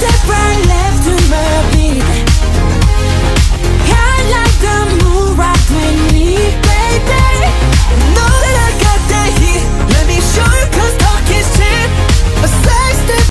step right